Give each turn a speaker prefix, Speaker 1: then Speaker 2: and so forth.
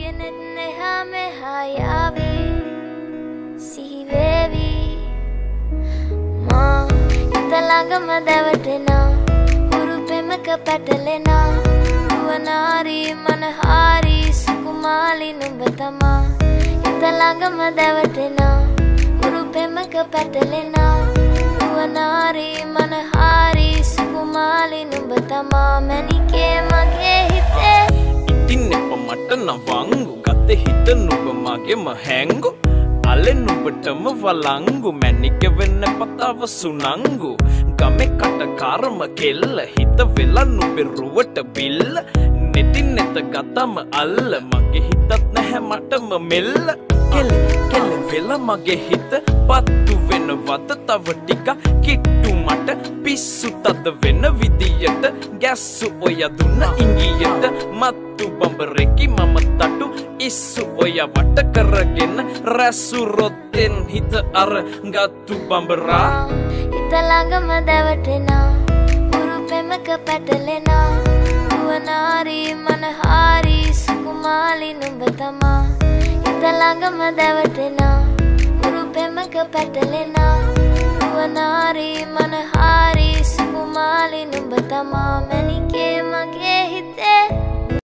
Speaker 1: මගේ මගේ නෙත් එහා මෙහා යාවී. සිහිවේවී මා හිත ළඟම දැවටෙනා. හුරු පෙමක පැටලෙනා. නුවනාරී මනහාරී සුකුමාලි නුඹ තමා. හිත ළඟම දැවටෙනා. හුරු පෙමක පැටලෙනා. නුවනාරී මනහාරී
Speaker 2: නවංගු ගත හිත නුබ මගෙම හැංගු. අලෙ නුබටම වලංගු මැනික වෙන්න පතාව සුනංගු. ගමෙ කටකාරම කෙල්ල. හිත වෙලා නුබෙරුවට බිල්ල. නෙටින් නෙත ගතම අල්ල. මගේ හිතත් නැහැ මටම මෙල්ල. කෙල්ල කෙල්ල වෙලා මගේ හිත පත්තු වෙනවද තව ටික කිට්ටු මට පිස්සු තද වෙන විදියට. ගැස්සු ඔය දුන්න ඉංගියට මත්තු බඹරෙකි මම තටු ඉස්සු ඔය වට කරගෙන රැස්සුරොත්තෙන් හිත අර ගත්තු බඹරා
Speaker 1: හිත ළඟම දැවටෙනා හුරු පෙමක පැටලෙනා නුවනාරී මනහාරී සුකුමාලි නුඹ තමා හිත ළඟම දැවටෙනා හුරු පෙමක පැටලෙනා නුවනාරී මනහාරී සුකුමාලි නුඹ තමා මැනිකේ